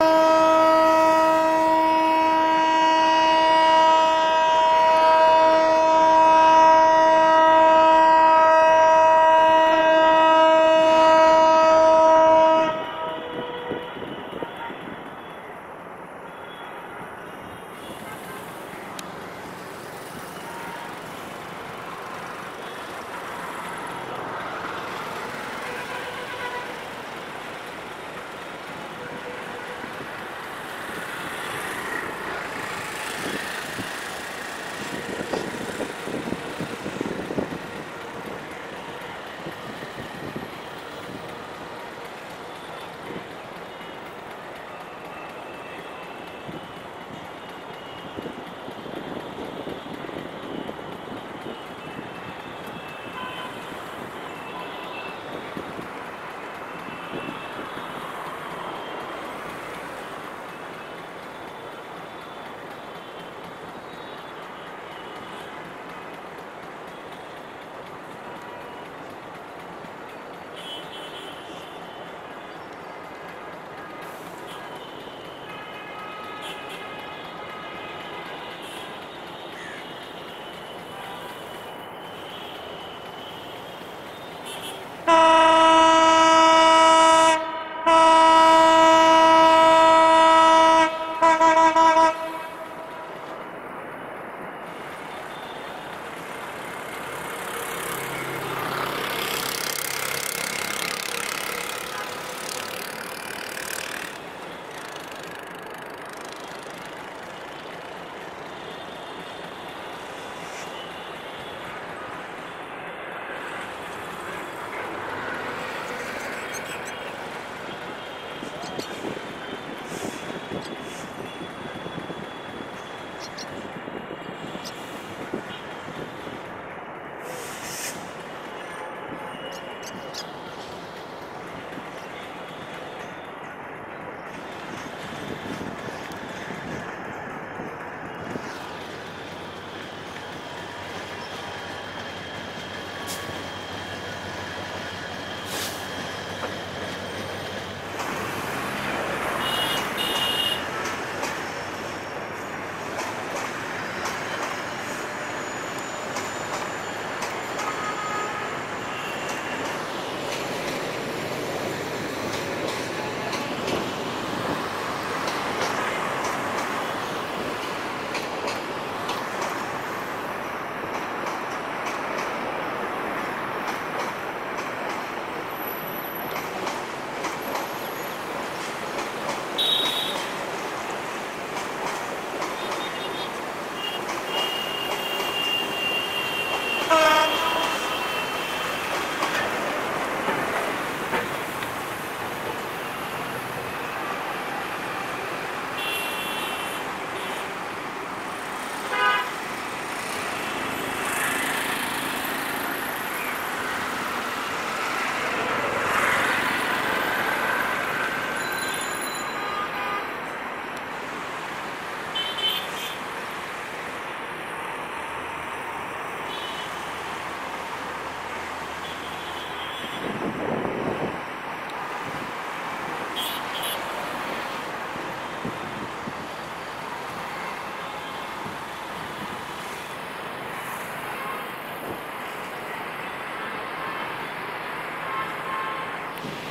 Oh! はい。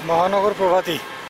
মহানগর প্রভাতী।